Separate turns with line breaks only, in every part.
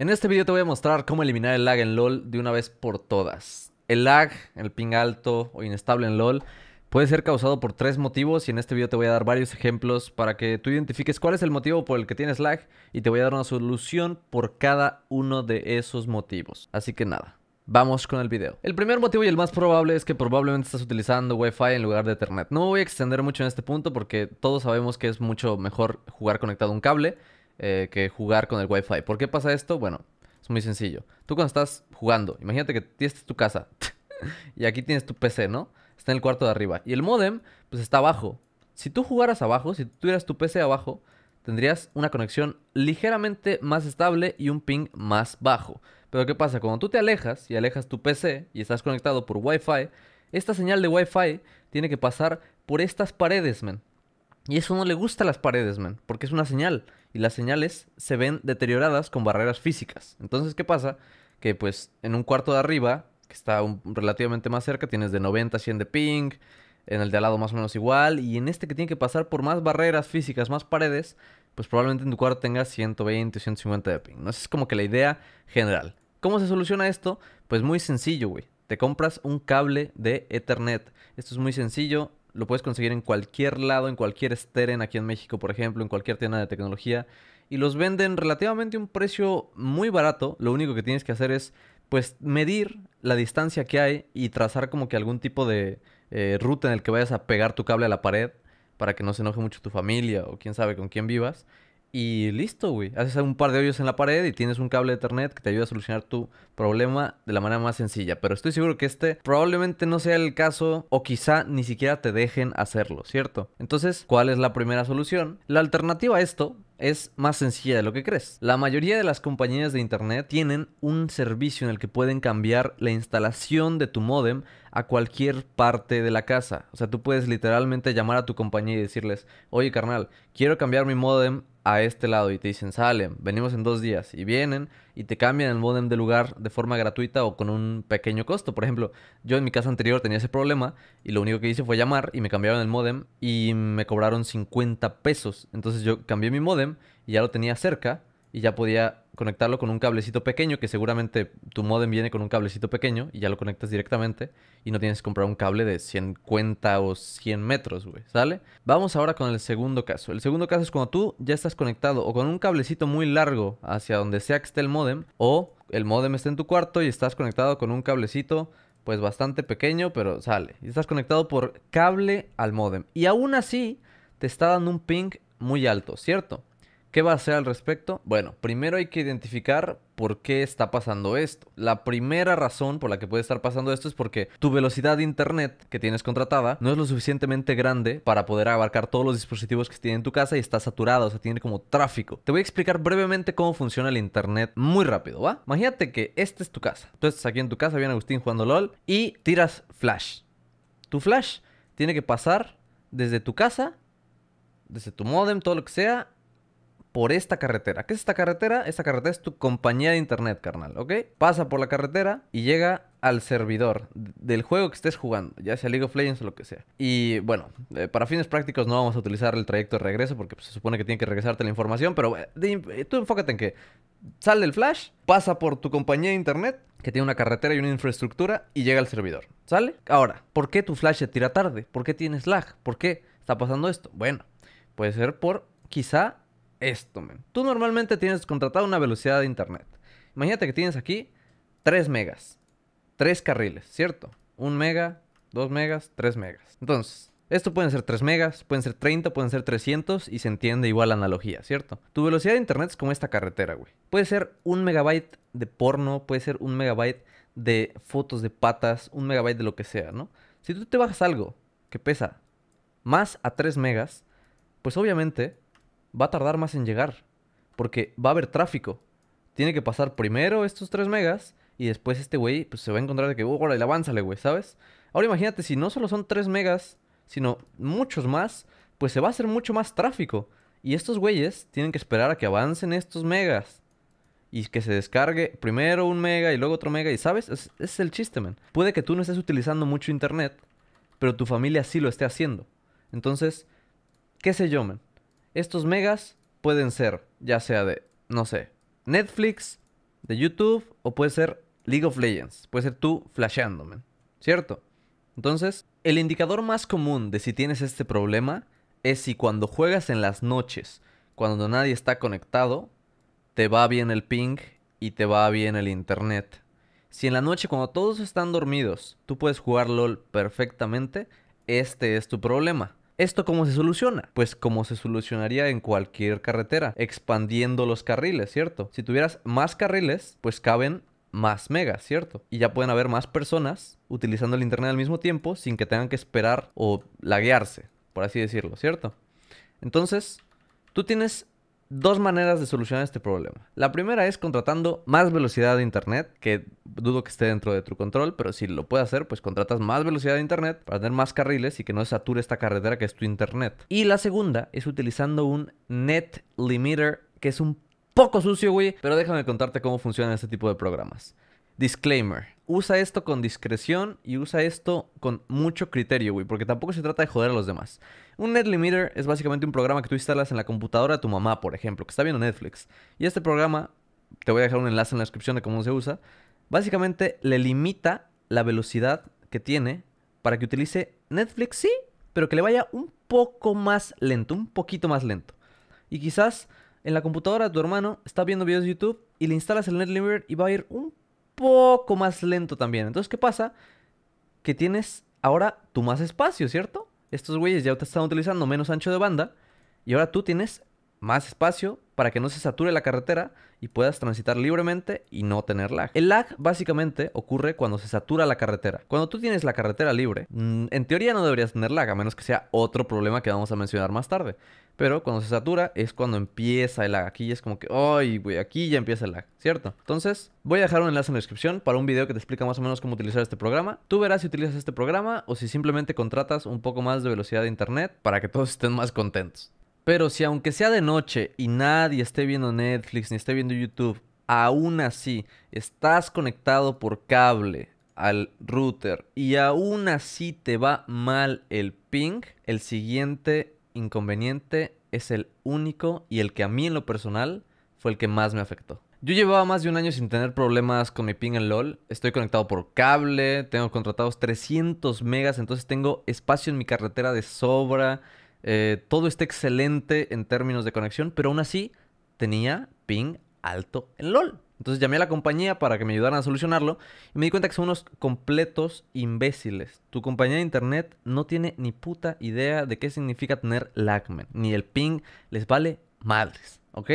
En este video te voy a mostrar cómo eliminar el lag en LoL de una vez por todas. El lag, el ping alto o inestable en LoL puede ser causado por tres motivos y en este video te voy a dar varios ejemplos para que tú identifiques cuál es el motivo por el que tienes lag y te voy a dar una solución por cada uno de esos motivos. Así que nada, Vamos con el video. El primer motivo y el más probable es que probablemente estás utilizando Wi-Fi en lugar de Ethernet. No me voy a extender mucho en este punto porque todos sabemos que es mucho mejor jugar conectado a un cable eh, que jugar con el Wi-Fi. ¿Por qué pasa esto? Bueno, es muy sencillo. Tú cuando estás jugando, imagínate que tienes tu casa y aquí tienes tu PC, ¿no? Está en el cuarto de arriba. Y el modem, pues está abajo. Si tú jugaras abajo, si tuvieras tu PC abajo, tendrías una conexión ligeramente más estable y un ping más bajo. Pero ¿qué pasa? Cuando tú te alejas y alejas tu PC y estás conectado por Wi-Fi, esta señal de Wi-Fi tiene que pasar por estas paredes, men. Y eso no le gusta a las paredes, men, porque es una señal. Y las señales se ven deterioradas con barreras físicas. Entonces, ¿qué pasa? Que pues en un cuarto de arriba, que está relativamente más cerca, tienes de 90 a 100 de ping, en el de al lado más o menos igual, y en este que tiene que pasar por más barreras físicas, más paredes, pues probablemente en tu cuarto tengas 120 o 150 de ping. Esa es como que la idea general. ¿Cómo se soluciona esto? Pues muy sencillo, güey. Te compras un cable de Ethernet. Esto es muy sencillo. Lo puedes conseguir en cualquier lado, en cualquier Steren aquí en México, por ejemplo, en cualquier tienda de tecnología. Y los venden relativamente a un precio muy barato. Lo único que tienes que hacer es, pues, medir la distancia que hay y trazar como que algún tipo de eh, ruta en el que vayas a pegar tu cable a la pared para que no se enoje mucho tu familia o quién sabe con quién vivas. Y listo, güey. Haces un par de hoyos en la pared y tienes un cable de Ethernet que te ayuda a solucionar tu problema de la manera más sencilla. Pero estoy seguro que este probablemente no sea el caso o quizá ni siquiera te dejen hacerlo, ¿cierto? Entonces, ¿cuál es la primera solución? La alternativa a esto es más sencilla de lo que crees. La mayoría de las compañías de internet tienen un servicio en el que pueden cambiar la instalación de tu modem a cualquier parte de la casa. O sea, tú puedes literalmente llamar a tu compañía y decirles, oye carnal, quiero cambiar mi modem a este lado y te dicen, sale, venimos en dos días y vienen y te cambian el modem de lugar de forma gratuita o con un pequeño costo. Por ejemplo, yo en mi casa anterior tenía ese problema y lo único que hice fue llamar y me cambiaron el modem y me cobraron 50 pesos. Entonces yo cambié mi modem y ya lo tenía cerca y ya podía conectarlo con un cablecito pequeño, que seguramente tu modem viene con un cablecito pequeño y ya lo conectas directamente y no tienes que comprar un cable de 50 o 100 metros, güey, ¿sale? Vamos ahora con el segundo caso. El segundo caso es cuando tú ya estás conectado o con un cablecito muy largo hacia donde sea que esté el modem o el modem está en tu cuarto y estás conectado con un cablecito pues bastante pequeño, pero sale. Y estás conectado por cable al modem. Y aún así te está dando un ping muy alto, ¿cierto? ¿Qué va a hacer al respecto? Bueno, primero hay que identificar por qué está pasando esto. La primera razón por la que puede estar pasando esto es porque tu velocidad de internet que tienes contratada no es lo suficientemente grande para poder abarcar todos los dispositivos que tiene en tu casa y está saturada, o sea, tiene como tráfico. Te voy a explicar brevemente cómo funciona el internet muy rápido, ¿va? Imagínate que esta es tu casa. Tú estás aquí en tu casa, bien Agustín jugando LOL y tiras flash. Tu flash tiene que pasar desde tu casa, desde tu modem, todo lo que sea, por esta carretera. ¿Qué es esta carretera? Esta carretera es tu compañía de internet, carnal, ¿ok? Pasa por la carretera y llega al servidor del juego que estés jugando, ya sea League of Legends o lo que sea. Y bueno, eh, para fines prácticos no vamos a utilizar el trayecto de regreso porque pues, se supone que tiene que regresarte la información, pero eh, eh, tú enfócate en que sale el flash, pasa por tu compañía de internet que tiene una carretera y una infraestructura y llega al servidor. ¿Sale? Ahora, ¿por qué tu flash se tira tarde? ¿Por qué tienes lag? ¿Por qué está pasando esto? Bueno, puede ser por quizá esto, men. Tú normalmente tienes contratado una velocidad de internet. Imagínate que tienes aquí 3 megas. 3 carriles, ¿cierto? 1 mega, 2 megas, 3 megas. Entonces, esto pueden ser 3 megas, pueden ser 30, pueden ser 300 y se entiende igual la analogía, ¿cierto? Tu velocidad de internet es como esta carretera, güey. Puede ser un megabyte de porno, puede ser un megabyte de fotos de patas, un megabyte de lo que sea, ¿no? Si tú te bajas algo que pesa más a 3 megas, pues obviamente va a tardar más en llegar. Porque va a haber tráfico. Tiene que pasar primero estos 3 megas y después este güey pues, se va a encontrar de que, oh, órale, avánzale, güey, ¿sabes? Ahora imagínate, si no solo son 3 megas, sino muchos más, pues se va a hacer mucho más tráfico. Y estos güeyes tienen que esperar a que avancen estos megas. Y que se descargue primero un mega y luego otro mega. Y sabes, ese es el chiste, man. Puede que tú no estés utilizando mucho internet, pero tu familia sí lo esté haciendo. Entonces, qué sé yo, man. Estos megas pueden ser ya sea de, no sé, Netflix, de YouTube o puede ser League of Legends. Puede ser tú flasheando, man. ¿Cierto? Entonces, el indicador más común de si tienes este problema es si cuando juegas en las noches, cuando nadie está conectado, te va bien el ping y te va bien el internet. Si en la noche cuando todos están dormidos tú puedes jugar LOL perfectamente, este es tu problema. ¿Esto cómo se soluciona? Pues como se solucionaría en cualquier carretera, expandiendo los carriles, ¿cierto? Si tuvieras más carriles, pues caben más megas, ¿cierto? Y ya pueden haber más personas utilizando el internet al mismo tiempo sin que tengan que esperar o laguearse, por así decirlo, ¿cierto? Entonces, tú tienes dos maneras de solucionar este problema. La primera es contratando más velocidad de internet, que dudo que esté dentro de tu control, pero si lo puedes hacer, pues contratas más velocidad de internet para tener más carriles y que no sature esta carretera que es tu internet. Y la segunda es utilizando un net limiter, que es un poco sucio, güey, pero déjame contarte cómo funciona este tipo de programas. Disclaimer. Usa esto con discreción y usa esto con mucho criterio, güey, porque tampoco se trata de joder a los demás. Un net limiter es básicamente un programa que tú instalas en la computadora de tu mamá, por ejemplo, que está viendo Netflix. Y este programa, te voy a dejar un enlace en la descripción de cómo se usa, básicamente le limita la velocidad que tiene para que utilice Netflix, sí, pero que le vaya un poco más lento, un poquito más lento. Y quizás en la computadora de tu hermano está viendo videos de YouTube y le instalas el net limiter y va a ir un poco más lento también. Entonces, ¿qué pasa? Que tienes ahora tu más espacio, ¿cierto? Estos güeyes ya te están utilizando menos ancho de banda y ahora tú tienes más espacio para que no se sature la carretera y puedas transitar libremente y no tener lag. El lag básicamente ocurre cuando se satura la carretera. Cuando tú tienes la carretera libre, mm, en teoría no deberías tener lag, a menos que sea otro problema que vamos a mencionar más tarde. Pero cuando se satura es cuando empieza el lag. Aquí es como que, ¡ay, güey! Aquí ya empieza el lag, ¿cierto? Entonces, voy a dejar un enlace en la descripción para un video que te explica más o menos cómo utilizar este programa. Tú verás si utilizas este programa o si simplemente contratas un poco más de velocidad de internet para que todos estén más contentos. Pero si aunque sea de noche y nadie esté viendo Netflix ni esté viendo YouTube, aún así estás conectado por cable al router y aún así te va mal el ping, el siguiente inconveniente es el único y el que a mí en lo personal fue el que más me afectó. Yo llevaba más de un año sin tener problemas con mi ping en LOL. Estoy conectado por cable, tengo contratados 300 megas, entonces tengo espacio en mi carretera de sobra. Eh, todo está excelente en términos de conexión, pero aún así tenía ping alto en LOL. Entonces llamé a la compañía para que me ayudaran a solucionarlo y me di cuenta que son unos completos imbéciles. Tu compañía de internet no tiene ni puta idea de qué significa tener lagman, ni el ping les vale madres, ¿ok?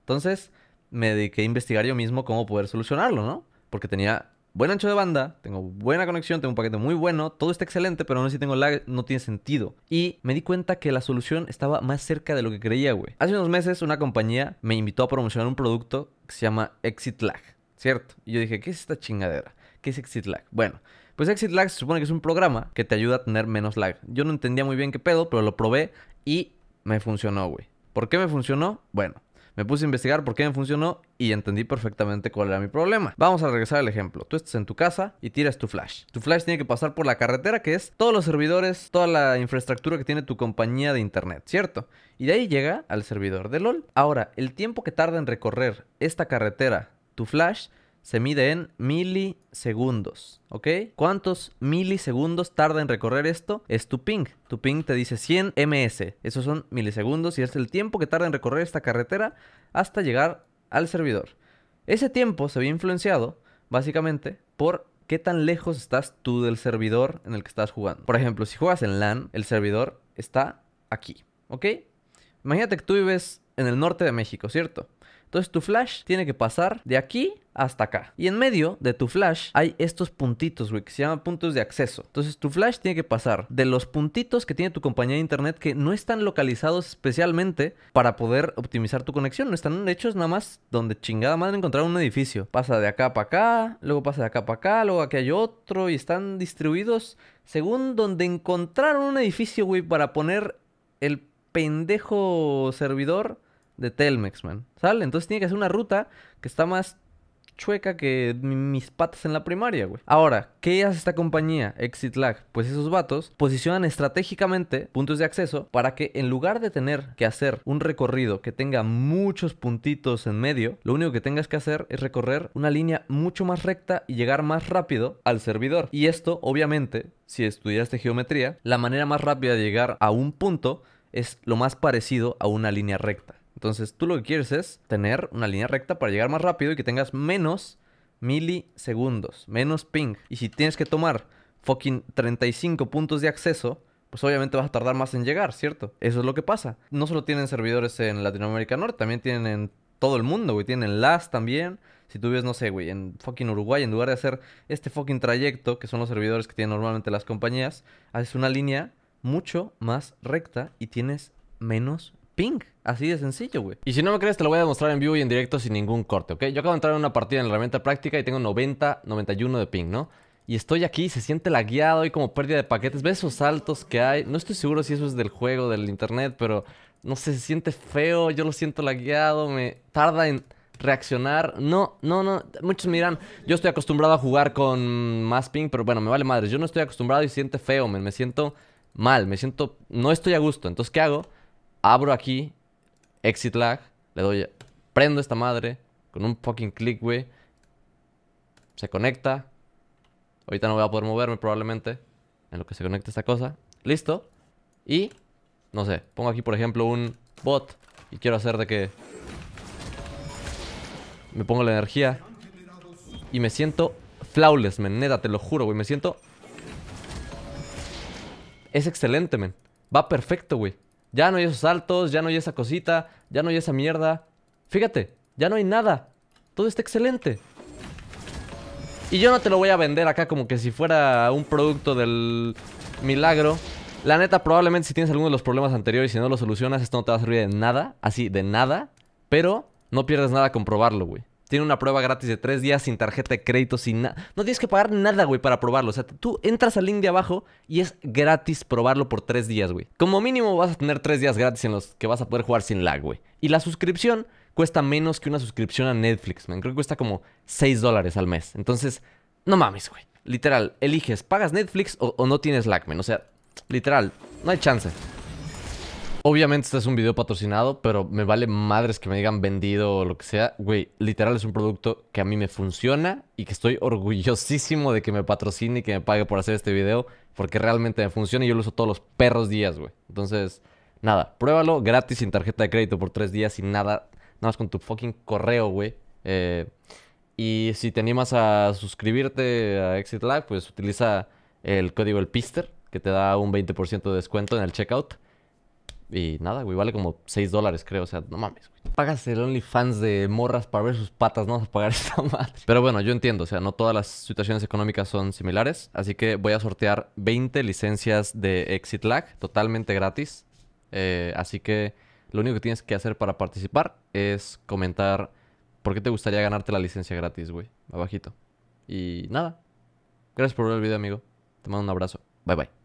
Entonces me dediqué a investigar yo mismo cómo poder solucionarlo, ¿no? Porque tenía buen ancho de banda, tengo buena conexión, tengo un paquete muy bueno, todo está excelente, pero aún así tengo lag, no tiene sentido. Y me di cuenta que la solución estaba más cerca de lo que creía, güey. Hace unos meses una compañía me invitó a promocionar un producto que se llama Exit Lag, ¿cierto? Y yo dije, ¿qué es esta chingadera? ¿Qué es Exit Lag? Bueno, pues Exit Lag se supone que es un programa que te ayuda a tener menos lag. Yo no entendía muy bien qué pedo, pero lo probé y me funcionó, güey. ¿Por qué me funcionó? Bueno, me puse a investigar por qué me funcionó y entendí perfectamente cuál era mi problema. Vamos a regresar al ejemplo. Tú estás en tu casa y tiras tu flash. Tu flash tiene que pasar por la carretera que es todos los servidores, toda la infraestructura que tiene tu compañía de internet, ¿cierto? Y de ahí llega al servidor de LOL. Ahora, el tiempo que tarda en recorrer esta carretera, tu flash, se mide en milisegundos, ¿ok? ¿Cuántos milisegundos tarda en recorrer esto? Es tu ping. Tu ping te dice 100 ms. Esos son milisegundos y es el tiempo que tarda en recorrer esta carretera hasta llegar al servidor. Ese tiempo se ve influenciado, básicamente, por qué tan lejos estás tú del servidor en el que estás jugando. Por ejemplo, si juegas en LAN, el servidor está aquí, ¿ok? Imagínate que tú vives en el norte de México, ¿cierto? Entonces tu flash tiene que pasar de aquí hasta acá. Y en medio de tu flash hay estos puntitos, güey, que se llaman puntos de acceso. Entonces tu flash tiene que pasar de los puntitos que tiene tu compañía de internet que no están localizados especialmente para poder optimizar tu conexión. No están hechos nada más donde chingada madre encontrar un edificio. Pasa de acá para acá, luego pasa de acá para acá, luego aquí hay otro y están distribuidos según donde encontraron un edificio, güey, para poner el pendejo servidor de Telmex, man. ¿Sale? Entonces tiene que hacer una ruta que está más chueca que mis patas en la primaria, güey. Ahora, ¿qué hace esta compañía, Exit Lag? Pues esos vatos posicionan estratégicamente puntos de acceso para que en lugar de tener que hacer un recorrido que tenga muchos puntitos en medio, lo único que tengas que hacer es recorrer una línea mucho más recta y llegar más rápido al servidor. Y esto, obviamente, si estudiaste geometría, la manera más rápida de llegar a un punto es lo más parecido a una línea recta. Entonces, tú lo que quieres es tener una línea recta para llegar más rápido y que tengas menos milisegundos, menos ping. Y si tienes que tomar fucking 35 puntos de acceso, pues obviamente vas a tardar más en llegar, ¿cierto? Eso es lo que pasa. No solo tienen servidores en Latinoamérica Norte, también tienen en todo el mundo, güey. Tienen LAS también. Si tú no sé, güey, en fucking Uruguay, en lugar de hacer este fucking trayecto, que son los servidores que tienen normalmente las compañías, haces una línea mucho más recta y tienes menos ping. Así de sencillo, güey.
Y si no me crees, te lo voy a demostrar en vivo y en directo sin ningún corte, ¿ok? Yo acabo de entrar en una partida en la herramienta práctica y tengo 90, 91 de ping, ¿no? Y estoy aquí, se siente lagueado, hay como pérdida de paquetes. ¿Ves esos saltos que hay? No estoy seguro si eso es del juego, del internet, pero no sé, se siente feo, yo lo siento lagueado, me tarda en reaccionar. No, no, no. Muchos me dirán, yo estoy acostumbrado a jugar con más ping, pero bueno, me vale madre. Yo no estoy acostumbrado y se siente feo, me siento mal, me siento, no estoy a gusto. Entonces, ¿qué hago? Abro aquí, exit lag, le doy, prendo esta madre con un fucking click, güey. Se conecta. Ahorita no voy a poder moverme probablemente en lo que se conecta esta cosa. Listo. Y, no sé, pongo aquí por ejemplo un bot y quiero hacer de que me pongo la energía y me siento flawless, men, neta, te lo juro, güey, me siento es excelente, men. Va perfecto, güey. Ya no hay esos saltos, ya no hay esa cosita, ya no hay esa mierda. Fíjate, ya no hay nada. Todo está excelente. Y yo no te lo voy a vender acá como que si fuera un producto del milagro. La neta, probablemente si tienes alguno de los problemas anteriores y no lo solucionas, esto no te va a servir de nada. Así, de nada. Pero no pierdes nada con probarlo, güey. Tiene una prueba gratis de tres días sin tarjeta de crédito, sin nada. No tienes que pagar nada, güey, para probarlo. O sea, tú entras al link de abajo y es gratis probarlo por tres días, güey. Como mínimo vas a tener tres días gratis en los que vas a poder jugar sin lag, güey. Y la suscripción cuesta menos que una suscripción a Netflix, man. Creo que cuesta como 6 dólares al mes. Entonces, no mames, güey. Literal, eliges, pagas Netflix o, o no tienes lag, man. O sea, literal, no hay chance. Obviamente este es un video patrocinado, pero me vale madres que me digan vendido o lo que sea. Güey, literal es un producto que a mí me funciona y que estoy orgullosísimo de que me patrocine y que me pague por hacer este video. Porque realmente me funciona y yo lo uso todos los perros días, güey. Entonces, nada, pruébalo gratis sin tarjeta de crédito por tres días sin nada. Nada más con tu fucking correo, güey. Eh, y si te animas a suscribirte a Exit Lab, pues utiliza el código el Pister, que te da un 20% de descuento en el checkout. Y nada, güey, vale como 6 dólares, creo. O sea, no mames, güey. Pagas el OnlyFans de morras para ver sus patas, no vas a pagar esta madre. Pero bueno, yo entiendo, o sea, no todas las situaciones económicas son similares. Así que voy a sortear 20 licencias de Exit Lag, totalmente gratis. Eh, así que lo único que tienes que hacer para participar es comentar por qué te gustaría ganarte la licencia gratis, güey. Abajito. Y nada. Gracias por ver el video, amigo. Te mando un abrazo. Bye bye.